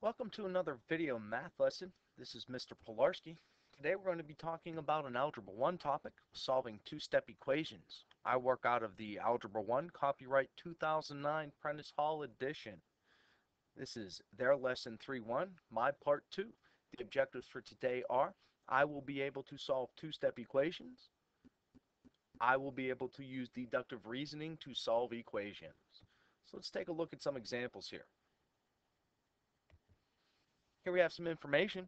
Welcome to another video math lesson. This is Mr. Pilarski. Today we're going to be talking about an Algebra 1 topic, solving two-step equations. I work out of the Algebra 1 copyright 2009 Prentice Hall edition. This is their lesson 3-1, my part 2. The objectives for today are I will be able to solve two-step equations. I will be able to use deductive reasoning to solve equations. So let's take a look at some examples here. Here we have some information.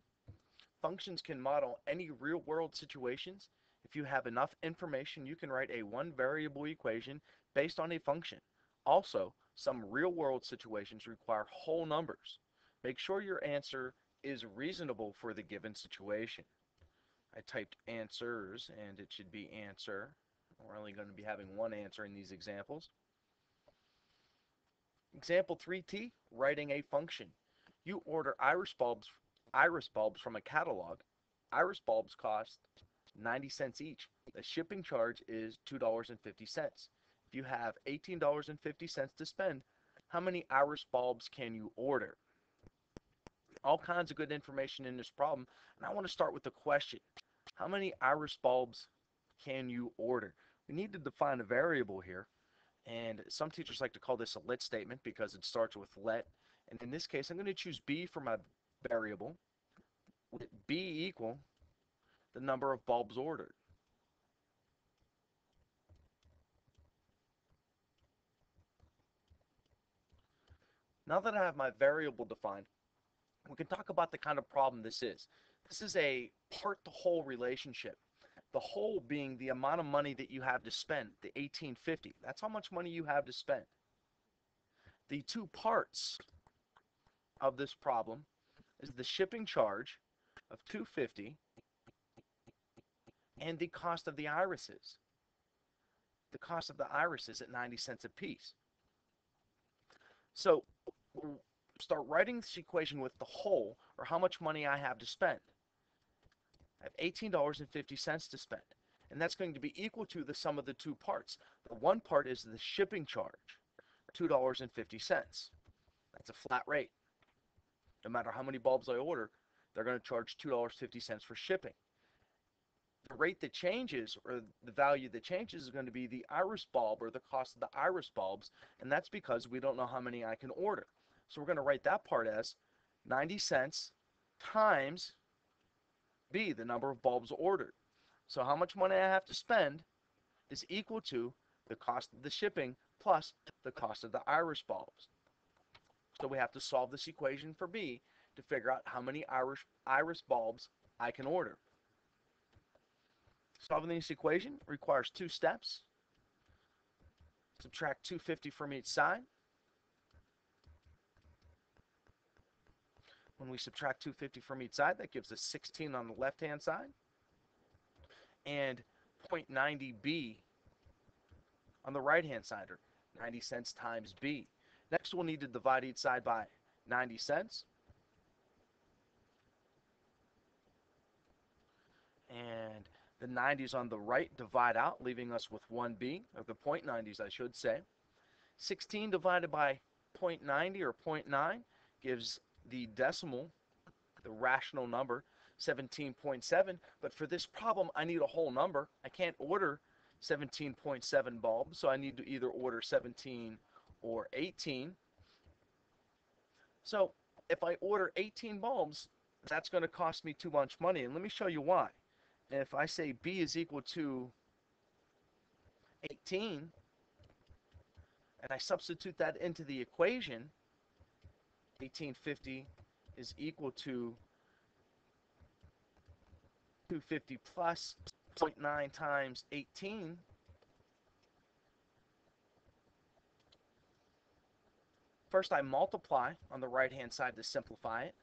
Functions can model any real-world situations. If you have enough information, you can write a one-variable equation based on a function. Also, some real-world situations require whole numbers. Make sure your answer is reasonable for the given situation. I typed answers, and it should be answer. We're only going to be having one answer in these examples. Example 3t, writing a function. You order iris bulbs, iris bulbs from a catalog. Iris bulbs cost 90 cents each. The shipping charge is $2.50. If you have $18.50 to spend, how many iris bulbs can you order? All kinds of good information in this problem. And I want to start with the question. How many iris bulbs can you order? We need to define a variable here. And some teachers like to call this a let statement because it starts with let. And in this case, I'm going to choose b for my variable. Let b equal the number of bulbs ordered. Now that I have my variable defined, we can talk about the kind of problem this is. This is a part-to-whole relationship. The whole being the amount of money that you have to spend, the 1850. That's how much money you have to spend. The two parts of this problem is the shipping charge of 250 and the cost of the irises. The cost of the irises at 90 cents a piece. So we'll start writing this equation with the whole, or how much money I have to spend. I have $18.50 to spend. And that's going to be equal to the sum of the two parts. The one part is the shipping charge, $2.50. That's a flat rate. No matter how many bulbs I order, they're going to charge $2.50 for shipping. The rate that changes, or the value that changes, is going to be the iris bulb, or the cost of the iris bulbs, and that's because we don't know how many I can order. So we're going to write that part as 90 cents times B, the number of bulbs ordered. So how much money I have to spend is equal to the cost of the shipping plus the cost of the iris bulbs. So we have to solve this equation for B to figure out how many iris, iris bulbs I can order. Solving this equation requires two steps. Subtract 250 from each side. When we subtract 250 from each side, that gives us 16 on the left-hand side. And 0.90b on the right-hand side, or 90 cents times b. Next, we'll need to divide each side by 90 cents. And the 90s on the right divide out, leaving us with 1b, or the 0.90s, I should say. 16 divided by 0.90 or 0.9 gives the decimal, the rational number, 17.7. But for this problem, I need a whole number. I can't order 17.7 bulbs, so I need to either order 17 or 18. So if I order 18 bulbs, that's going to cost me too much money. And let me show you why. If I say B is equal to 18, and I substitute that into the equation, 1850 is equal to 250 plus 0.9 times 18, First, I multiply on the right-hand side to simplify it.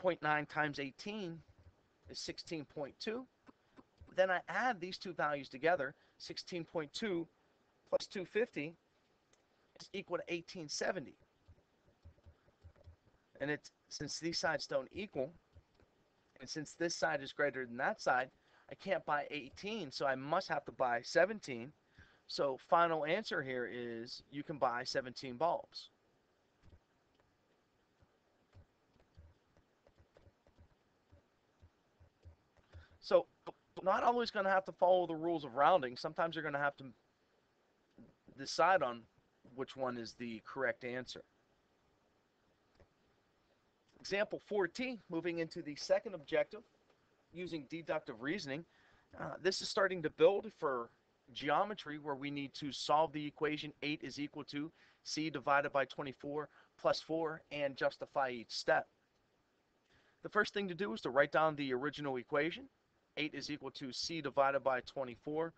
0.9 times 18 is 16.2. Then I add these two values together. 16.2 plus 250 is equal to 1870. And it's since these sides don't equal, and since this side is greater than that side, I can't buy 18, so I must have to buy 17. So final answer here is you can buy 17 bulbs. Not always going to have to follow the rules of rounding. Sometimes you're going to have to decide on which one is the correct answer. Example 14, moving into the second objective, using deductive reasoning. Uh, this is starting to build for geometry where we need to solve the equation 8 is equal to c divided by 24 plus 4 and justify each step. The first thing to do is to write down the original equation. 8 is equal to c divided by 24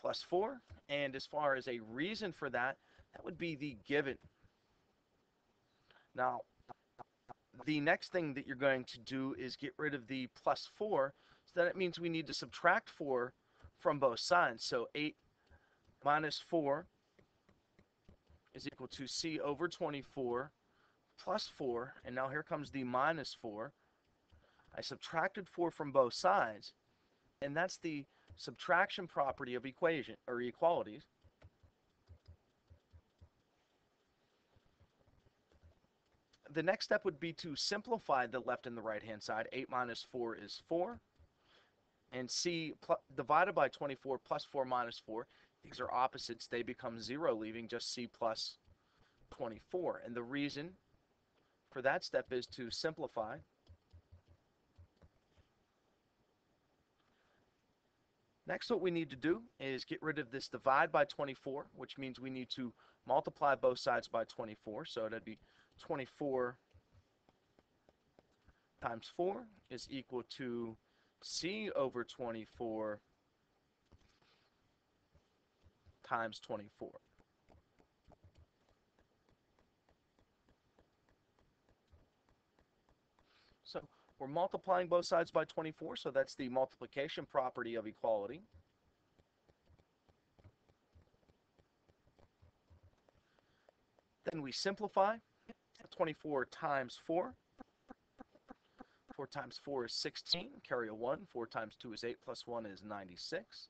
plus 4. And as far as a reason for that, that would be the given. Now, the next thing that you're going to do is get rid of the plus 4. So that means we need to subtract 4 from both sides. So 8 minus 4 is equal to c over 24 plus 4. And now here comes the minus 4. I subtracted 4 from both sides. And that's the subtraction property of equation or equalities. The next step would be to simplify the left and the right hand side. 8 minus 4 is 4. And c divided by 24 plus 4 minus 4. These are opposites. They become 0, leaving just c plus 24. And the reason for that step is to simplify. Next, what we need to do is get rid of this divide by 24, which means we need to multiply both sides by 24. So that'd be 24 times 4 is equal to c over 24 times 24. So we're multiplying both sides by 24, so that's the multiplication property of equality. Then we simplify. 24 times 4. 4 times 4 is 16. Carry a 1. 4 times 2 is 8 plus 1 is 96.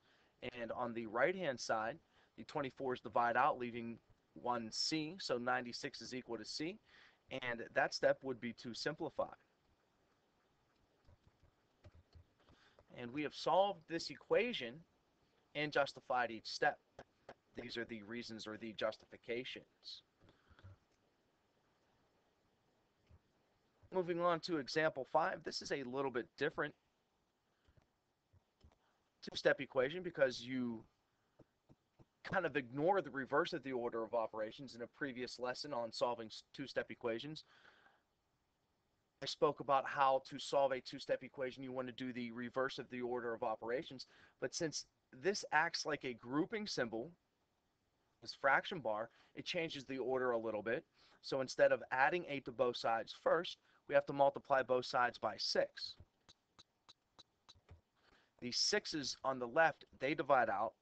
And on the right-hand side, the 24s divide out, leaving 1c. So 96 is equal to c. And that step would be to simplify. And we have solved this equation and justified each step. These are the reasons or the justifications. Moving on to example 5, this is a little bit different two-step equation because you kind of ignore the reverse of the order of operations in a previous lesson on solving two-step equations. I spoke about how to solve a two-step equation. You want to do the reverse of the order of operations. But since this acts like a grouping symbol, this fraction bar, it changes the order a little bit. So instead of adding 8 to both sides first, we have to multiply both sides by 6. The 6's on the left, they divide out,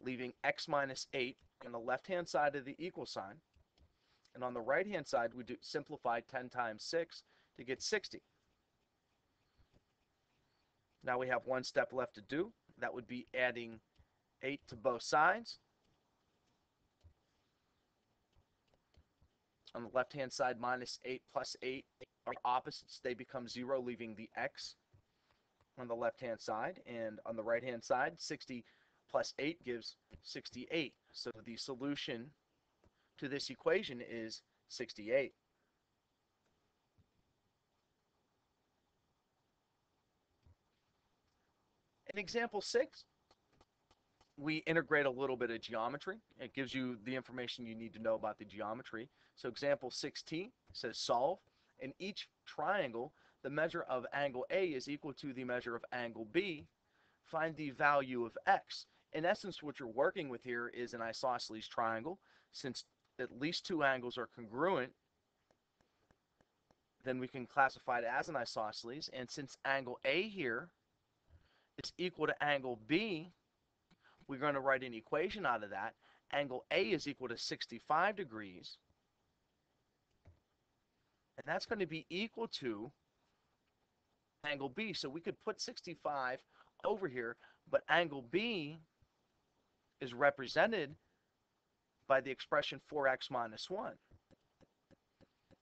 leaving x minus 8 on the left-hand side of the equal sign. And on the right-hand side, we do simplify 10 times 6 to get 60. Now we have one step left to do. That would be adding 8 to both sides. On the left-hand side, minus 8 plus 8 are opposites. They become 0, leaving the x on the left-hand side. And on the right-hand side, 60 plus 8 gives 68. So the solution to this equation is 68. In example 6, we integrate a little bit of geometry. It gives you the information you need to know about the geometry. So example 16 says solve. In each triangle, the measure of angle A is equal to the measure of angle B. Find the value of x. In essence, what you're working with here is an isosceles triangle. Since at least two angles are congruent, then we can classify it as an isosceles. And since angle A here is equal to angle B, we're going to write an equation out of that. Angle A is equal to 65 degrees. And that's going to be equal to angle B. So we could put 65 over here, but angle B is represented by the expression 4x minus 1.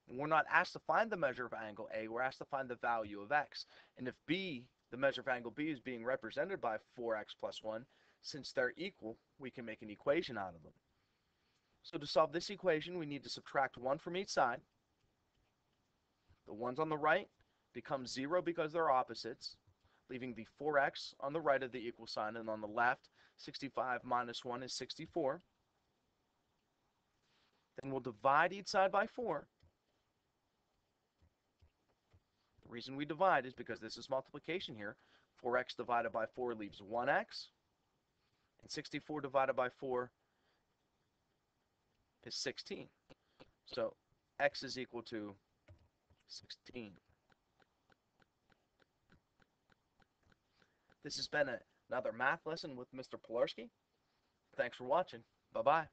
We're not asked to find the measure of angle A, we're asked to find the value of x. And if B, the measure of angle B is being represented by 4x plus 1. Since they're equal, we can make an equation out of them. So to solve this equation, we need to subtract 1 from each side. The ones on the right become 0 because they're opposites, leaving the 4x on the right of the equal sign, and on the left, 65 minus 1 is 64. Then we'll divide each side by 4. The reason we divide is because this is multiplication here. 4x divided by 4 leaves 1x, and 64 divided by 4 is 16. So x is equal to 16. This has been a, another math lesson with Mr. Pilarski. Thanks for watching. Bye-bye.